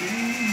Sim.